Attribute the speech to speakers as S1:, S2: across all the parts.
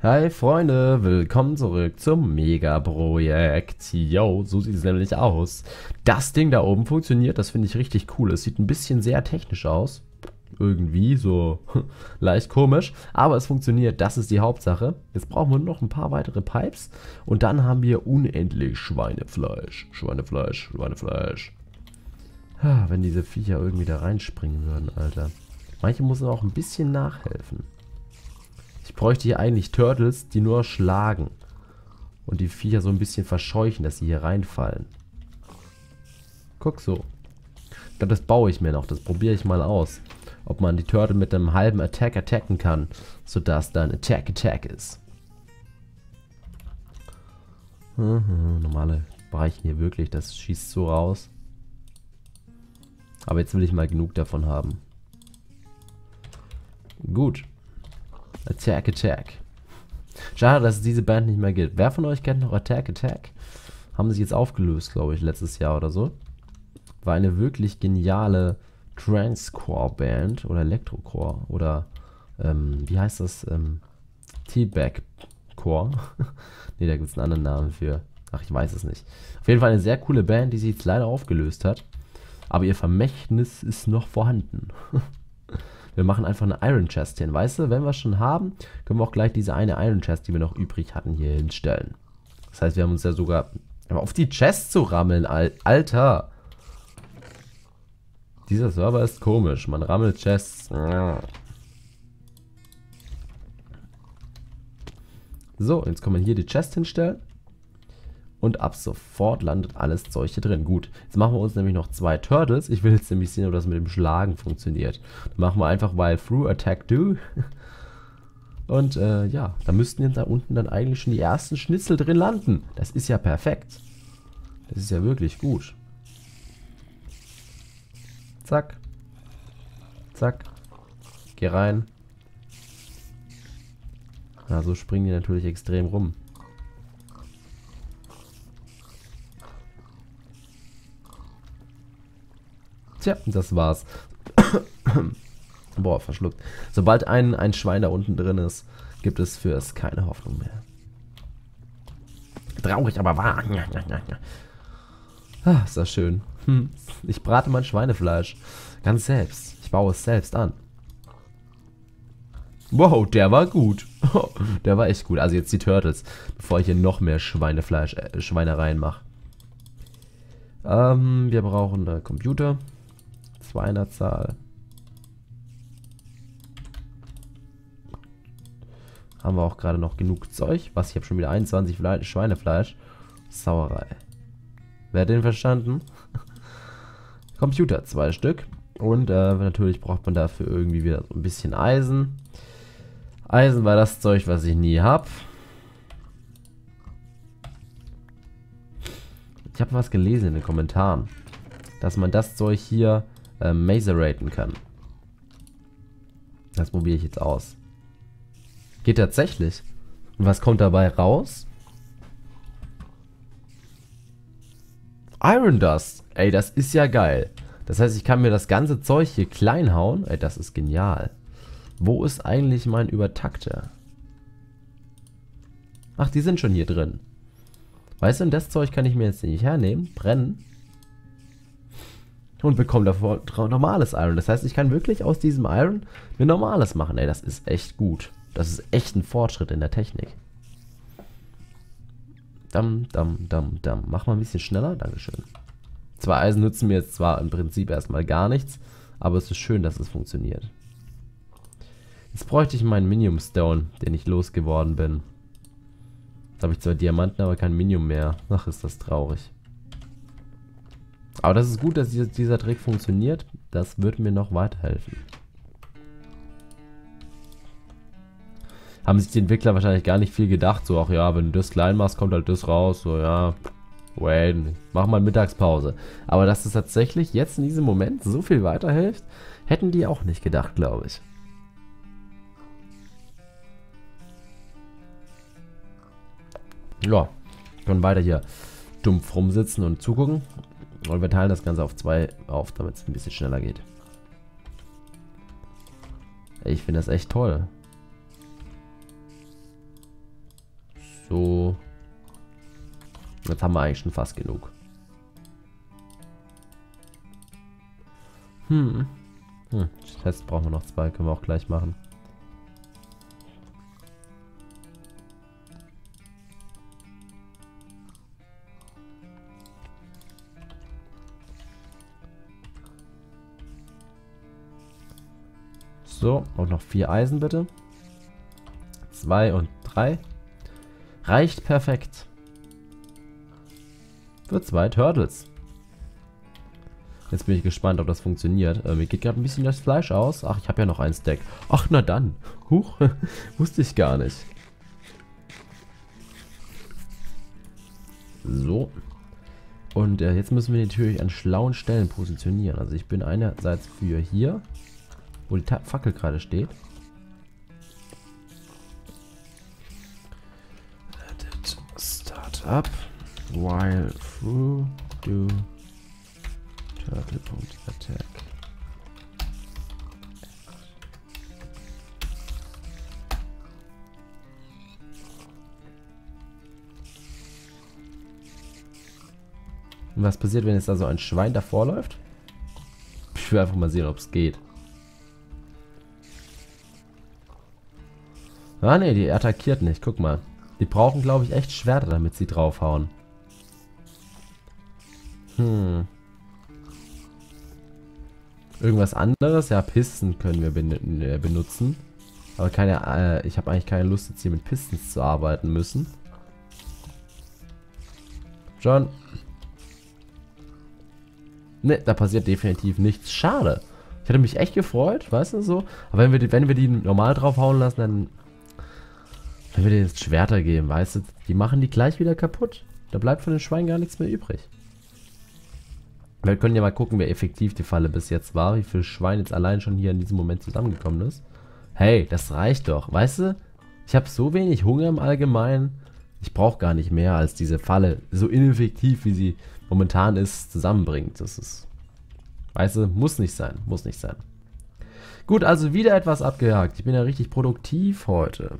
S1: Hi Freunde, willkommen zurück zum Mega-Projekt. Yo, so sieht es nämlich aus. Das Ding da oben funktioniert, das finde ich richtig cool. Es sieht ein bisschen sehr technisch aus. Irgendwie, so leicht komisch. Aber es funktioniert, das ist die Hauptsache. Jetzt brauchen wir noch ein paar weitere Pipes. Und dann haben wir unendlich Schweinefleisch. Schweinefleisch, Schweinefleisch. Wenn diese Viecher irgendwie da reinspringen würden, Alter. Manche müssen auch ein bisschen nachhelfen. Ich bräuchte hier eigentlich Turtles, die nur schlagen. Und die Viecher so ein bisschen verscheuchen, dass sie hier reinfallen. Guck so. Ich glaube, das baue ich mir noch. Das probiere ich mal aus. Ob man die Turtle mit einem halben Attack attacken kann, sodass da ein Attack-Attack ist. Mhm, normale Bereiche hier wirklich, das schießt so raus. Aber jetzt will ich mal genug davon haben. Gut. Attack Attack. Schade, dass es diese Band nicht mehr gibt. Wer von euch kennt noch Attack Attack? Haben sich jetzt aufgelöst, glaube ich, letztes Jahr oder so. War eine wirklich geniale Transcore-Band oder Electrocore oder ähm, wie heißt das? Ähm, T-Back-Core. ne, da gibt es einen anderen Namen für. Ach, ich weiß es nicht. Auf jeden Fall eine sehr coole Band, die sich jetzt leider aufgelöst hat. Aber ihr Vermächtnis ist noch vorhanden. Wir machen einfach eine Iron Chest hin. Weißt du, wenn wir schon haben, können wir auch gleich diese eine Iron Chest, die wir noch übrig hatten, hier hinstellen. Das heißt, wir haben uns ja sogar... Auf die Chest zu rammeln, Alter! Dieser Server ist komisch. Man rammelt Chests. So, jetzt kann man hier die Chest hinstellen. Und ab sofort landet alles Zeug hier drin. Gut, jetzt machen wir uns nämlich noch zwei Turtles. Ich will jetzt nämlich sehen, ob das mit dem Schlagen funktioniert. Machen wir einfach while through attack do. Und äh, ja, da müssten jetzt da unten dann eigentlich schon die ersten Schnitzel drin landen. Das ist ja perfekt. Das ist ja wirklich gut. Zack. Zack. Geh rein. Ja, so springen die natürlich extrem rum. Tja, das war's. Boah, verschluckt. Sobald ein, ein Schwein da unten drin ist, gibt es für es keine Hoffnung mehr. Traurig, aber wahr. Ah, ist das schön. Hm. Ich brate mein Schweinefleisch. Ganz selbst. Ich baue es selbst an. Wow, der war gut. der war echt gut. Also jetzt die Turtles, bevor ich hier noch mehr Schweinefleisch, äh, Schweinereien mache. Ähm, wir brauchen einen Computer. 200 Zahl. Haben wir auch gerade noch genug Zeug. Was, ich habe schon wieder 21 Schweinefleisch. Sauerei. Wer hat den verstanden? Computer, zwei Stück. Und äh, natürlich braucht man dafür irgendwie wieder so ein bisschen Eisen. Eisen war das Zeug, was ich nie habe. Ich habe was gelesen in den Kommentaren, dass man das Zeug hier äh, Maseraten kann. Das probiere ich jetzt aus. Geht tatsächlich. Und was kommt dabei raus? Iron Dust. Ey, das ist ja geil. Das heißt, ich kann mir das ganze Zeug hier klein hauen. Ey, das ist genial. Wo ist eigentlich mein Übertakter? Ach, die sind schon hier drin. Weißt du, und das Zeug kann ich mir jetzt nicht hernehmen, brennen und bekomme davor normales Iron. Das heißt, ich kann wirklich aus diesem Iron mir normales machen. Ey, das ist echt gut. Das ist echt ein Fortschritt in der Technik. Dam, dam, dam, dam. Mach mal ein bisschen schneller. Dankeschön. Zwei Eisen nützen mir jetzt zwar im Prinzip erstmal gar nichts, aber es ist schön, dass es funktioniert. Jetzt bräuchte ich meinen Minium Stone, den ich losgeworden bin. Jetzt habe ich zwar Diamanten, aber kein Minium mehr. Ach, ist das traurig. Aber das ist gut, dass dieser Trick funktioniert. Das wird mir noch weiterhelfen. Haben sich die Entwickler wahrscheinlich gar nicht viel gedacht. So, ach ja, wenn du das klein machst, kommt halt das raus. So, ja, wait, mach mal Mittagspause. Aber dass es tatsächlich jetzt in diesem Moment so viel weiterhilft, hätten die auch nicht gedacht, glaube ich. Ja, können weiter hier dumpf rumsitzen und zugucken. Und wir teilen das Ganze auf zwei auf, damit es ein bisschen schneller geht. Ich finde das echt toll. So. Jetzt haben wir eigentlich schon fast genug. Hm. hm. Test brauchen wir noch zwei, können wir auch gleich machen. So, und noch vier Eisen bitte. Zwei und drei. Reicht perfekt. Für zwei Turtles. Jetzt bin ich gespannt, ob das funktioniert. Äh, mir geht gerade ein bisschen das Fleisch aus. Ach, ich habe ja noch ein Stack. Ach, na dann. Huch, wusste ich gar nicht. So. Und äh, jetzt müssen wir natürlich an schlauen Stellen positionieren. Also ich bin einerseits für hier, wo die Ta Fackel gerade steht. Start up while through do Turtle.attack. Was passiert, wenn jetzt da so ein Schwein davor läuft? Ich will einfach mal sehen, ob es geht. Ah ne, die attackiert nicht. Guck mal. Die brauchen, glaube ich, echt Schwerter, damit sie draufhauen. Hm. Irgendwas anderes? Ja, Pisten können wir äh, benutzen. Aber keine, äh, ich habe eigentlich keine Lust, jetzt hier mit Pistons zu arbeiten müssen. John. Ne, da passiert definitiv nichts. Schade. Ich hätte mich echt gefreut, weißt du so. Aber wenn wir die, wenn wir die normal draufhauen lassen, dann wenn wir denen jetzt Schwerter geben, weißt du, die machen die gleich wieder kaputt. Da bleibt von den Schweinen gar nichts mehr übrig. Wir können ja mal gucken, wer effektiv die Falle bis jetzt war, wie viel Schwein jetzt allein schon hier in diesem Moment zusammengekommen ist. Hey, das reicht doch, weißt du? Ich habe so wenig Hunger im Allgemeinen. Ich brauche gar nicht mehr als diese Falle, so ineffektiv wie sie momentan ist, zusammenbringt. Das ist, weißt du, muss nicht sein, muss nicht sein. Gut, also wieder etwas abgehakt. Ich bin ja richtig produktiv heute.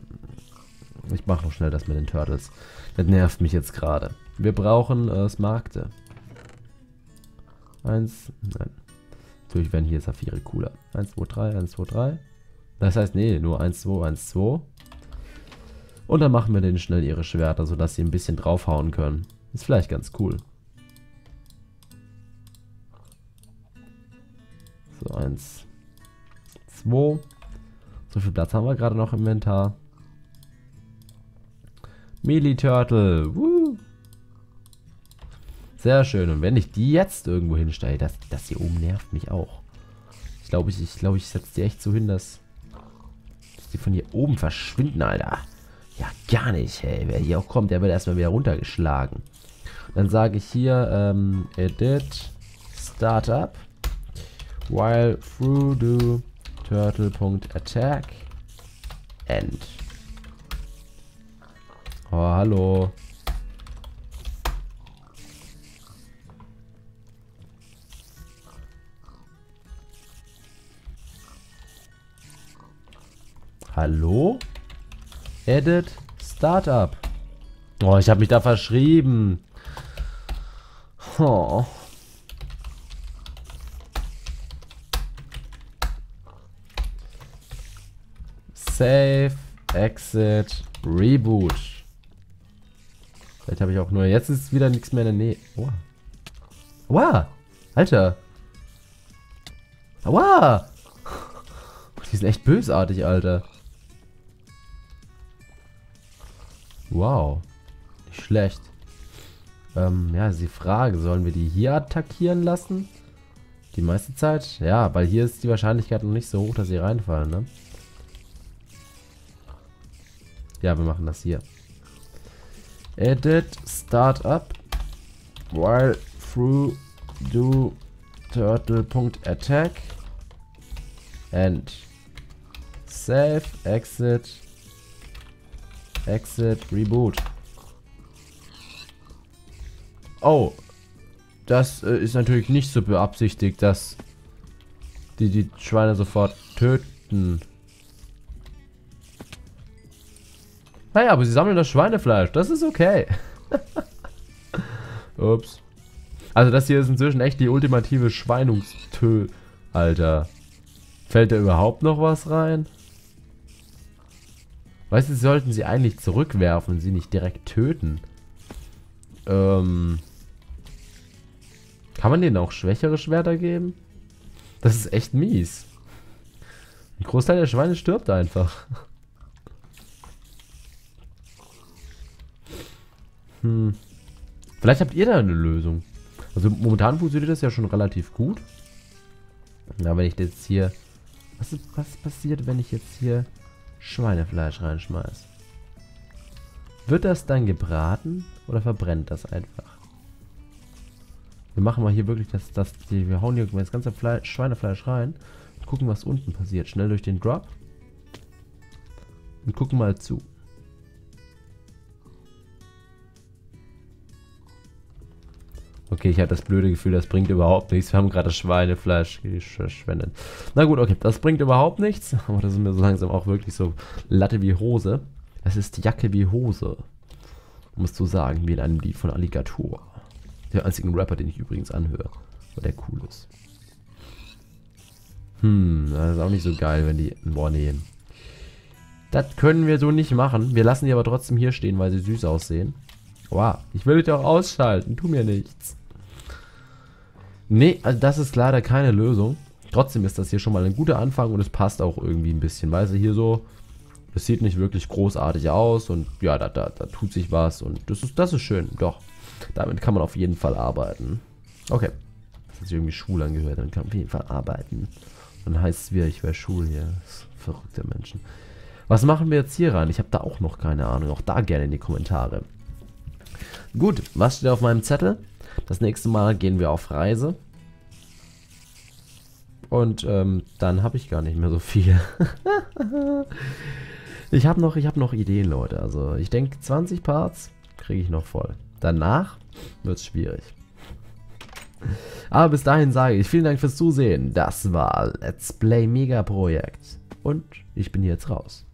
S1: Ich mache noch schnell das mit den Turtles. Das nervt mich jetzt gerade. Wir brauchen äh, Smaragde. Eins, nein. Natürlich werden hier Saphire cooler. 1, 2, 3, 1, 2, 3. Das heißt, nee, nur 1, 2, 1, 2. Und dann machen wir denen schnell ihre Schwerter, sodass sie ein bisschen draufhauen können. Ist vielleicht ganz cool. So, 1, 2. So viel Platz haben wir gerade noch im Inventar. Melee Turtle. Woo. Sehr schön. Und wenn ich die jetzt irgendwo hinstelle, das, das hier oben nervt mich auch. Ich glaube, ich, ich, glaub, ich setze die echt so hin, dass, dass die von hier oben verschwinden, Alter. Ja, gar nicht, hey. Wer hier auch kommt, der wird erstmal wieder runtergeschlagen. Dann sage ich hier, ähm, Edit, Startup, while through do turtle.attack, end. Oh, hallo. Hallo? Edit Startup. Oh, ich habe mich da verschrieben. Oh. Save, Exit, Reboot. Vielleicht habe ich auch nur... Jetzt ist wieder nichts mehr in der Nähe. Wow. Wow. Alter. Wow. Die sind echt bösartig, Alter. Wow. Nicht schlecht. Ähm, ja, ist die Frage, sollen wir die hier attackieren lassen? Die meiste Zeit? Ja, weil hier ist die Wahrscheinlichkeit noch nicht so hoch, dass sie reinfallen, ne? Ja, wir machen das hier. Edit Startup while through do turtle.attack and save exit Exit, Reboot. Oh. Das äh, ist natürlich nicht so beabsichtigt, dass die die Schweine sofort töten. Naja, aber sie sammeln das Schweinefleisch. Das ist okay. Ups. Also das hier ist inzwischen echt die ultimative Schweinungstö... Alter. Fällt da überhaupt noch was rein? Weißt du, sie sollten sie eigentlich zurückwerfen und sie nicht direkt töten. Ähm... Kann man denen auch schwächere Schwerter geben? Das ist echt mies. Ein Großteil der Schweine stirbt einfach. Hm. Vielleicht habt ihr da eine Lösung. Also momentan funktioniert das ja schon relativ gut. Na, wenn ich jetzt hier... Was, ist, was passiert, wenn ich jetzt hier Schweinefleisch reinschmeiße? Wird das dann gebraten oder verbrennt das einfach? Wir machen mal hier wirklich das, das die, wir hauen hier das ganze Fleisch, Schweinefleisch rein und gucken, was unten passiert. Schnell durch den Drop und gucken mal zu. Okay, ich hatte das blöde Gefühl, das bringt überhaupt nichts. Wir haben gerade Schweinefleisch verschwendet. Na gut, okay, das bringt überhaupt nichts. Aber das ist mir so langsam auch wirklich so Latte wie Hose. Es ist Jacke wie Hose. Um es zu sagen, wie in einem Lied von Alligator. Der einzige Rapper, den ich übrigens anhöre. Weil der cool ist. Hm, das ist auch nicht so geil, wenn die... Boah, nee. Das können wir so nicht machen. Wir lassen die aber trotzdem hier stehen, weil sie süß aussehen. Wow, ich will dich auch ausschalten. Tu mir nichts. Nee, also das ist leider keine Lösung. Trotzdem ist das hier schon mal ein guter Anfang und es passt auch irgendwie ein bisschen. Weißt du, hier so, es sieht nicht wirklich großartig aus und ja, da, da, da tut sich was und das ist, das ist schön. Doch, damit kann man auf jeden Fall arbeiten. Okay. Das hat sich irgendwie schwul angehört. Dann kann man auf jeden Fall arbeiten. Dann heißt es wieder, ich wäre schwul hier. Verrückte Menschen. Was machen wir jetzt hier rein? Ich habe da auch noch keine Ahnung. Auch da gerne in die Kommentare. Gut, was steht auf meinem Zettel? Das nächste Mal gehen wir auf Reise. Und ähm, dann habe ich gar nicht mehr so viel. ich habe noch, hab noch Ideen, Leute. Also ich denke, 20 Parts kriege ich noch voll. Danach wird es schwierig. Aber bis dahin sage ich vielen Dank fürs Zusehen. Das war Let's Play Mega Projekt. Und ich bin jetzt raus.